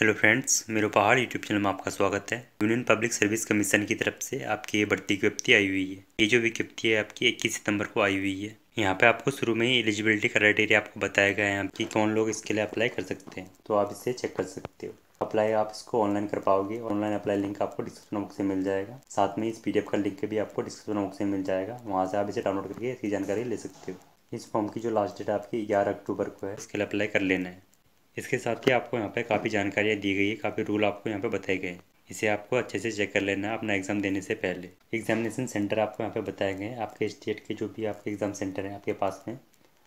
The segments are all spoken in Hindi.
हेलो फ्रेंड्स, मेरे पहाड़ यूट्यूब चैनल में आपका स्वागत है। यूनियन पब्लिक सर्विस कमीशन की तरफ़ से आपकी ये बढ़ती विज्ञप्ति आई हुई है। ये जो विज्ञप्ति है, आपकी 21 सितंबर को आई हुई है। यहाँ पे आपको शुरू में ही एलिजिबिलिटी क्राइटेरिया आपको बताया गया है कि कौन लोग इसके लिए अप्लाई कर सकते हैं। तो आप इसे चेक कर सकते हो। अप्लाई आप इसको ऑनलाइन कर पाओगे। ऑनलाइन अप्लाई लिंक आपको डिस्क्रिप्शन बॉक्स से मिल जाएगा। साथ में इस पीडीएफ का लिंक भी आपको डिस्क्रिप्शन बॉक्स से मिल जाएगा। वहाँ से आप इसे डाउनलोड करके इसकी जानकारी ले सकते हो। इस फॉर्म की जो लास्ट डेट आपकी ग्यारह अक्टूबर को है। इसके लिए अप्लाई कर लेना है। इसके साथ ही आपको यहाँ पे काफ़ी जानकारियाँ दी गई है, काफ़ी रूल आपको यहाँ पे बताए गए हैं। इसे आपको अच्छे से चेक कर लेना अपना एग्ज़ाम देने से पहले। एग्जामिनेशन सेंटर आपको यहाँ पे बताए गए हैं। आपके स्टेट के जो भी आपके एग्ज़ाम सेंटर हैं, आपके पास में,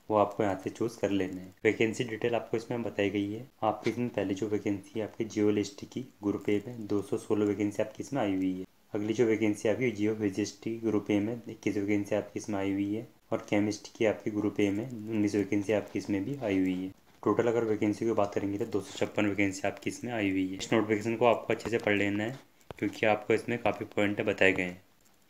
वो आपको यहाँ से चूज़ कर लेना है। वैकेंसी डिटेल आपको इसमें बताई गई है। आपके इसमें पहले जो वैकेंसी है, आपकी जियो लिस्ट की ग्रुप ए में दो सौ सोलह वैकेंसी आपकी इसमें आई हुई है। अगली जो वैकेंसी आपकी जियो वेजिस्ट्री ग्रुप ए में इक्कीस वैकेंसी आपकी इसमें आई हुई है। और केमिस्ट की आपकी ग्रुप ए में उन्नीस वैकेंसी आपकी इसमें भी आई हुई है। टोटल अगर वैकेंसी की बात करेंगे तो दो सौ छप्पन वैकेंसी आपकी इसमें आई हुई है। इस नोटिफिकेशन को आपको अच्छे से पढ़ लेना है, क्योंकि आपको इसमें काफ़ी पॉइंट बताए गए हैं।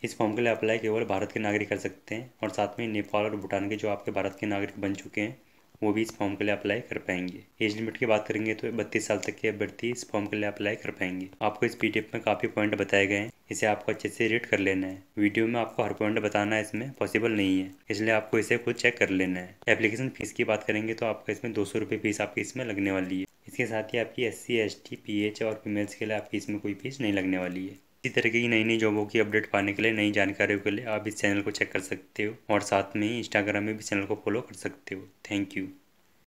इस फॉर्म के लिए अप्लाई केवल भारत के नागरिक कर सकते हैं और साथ में नेपाल और भूटान के जो आपके भारत के नागरिक बन चुके हैं वो भी इस फॉर्म के लिए अप्लाई कर पाएँगे। एज लिमिट की बात करेंगे तो बत्तीस साल तक के अभ्यर्थी इस फॉर्म के लिए अप्लाई कर पाएँगे। आपको इस पीडीएफ में काफ़ी पॉइंट बताए गए हैं। इसे आपको अच्छे से रीड कर लेना है। वीडियो में आपको हर पॉइंट बताना इसमें पॉसिबल नहीं है, इसलिए आपको इसे खुद चेक कर लेना है। एप्लीकेशन फ़ीस की बात करेंगे तो आपका इसमें दो सौ फ़ीस आपकी इसमें लगने वाली है। इसके साथ ही आपकी S C, S T, P, H और फीमेल्स के लिए आपकी इसमें कोई फ़ीस नहीं लगने वाली है। इसी तरीके की नई नई जॉबों की अपडेट पाने के लिए, नई जानकारियों के लिए आप इस चैनल को चेक कर सकते हो और साथ में ही इंस्टाग्राम में भी चैनल को फॉलो कर सकते हो। Thank you.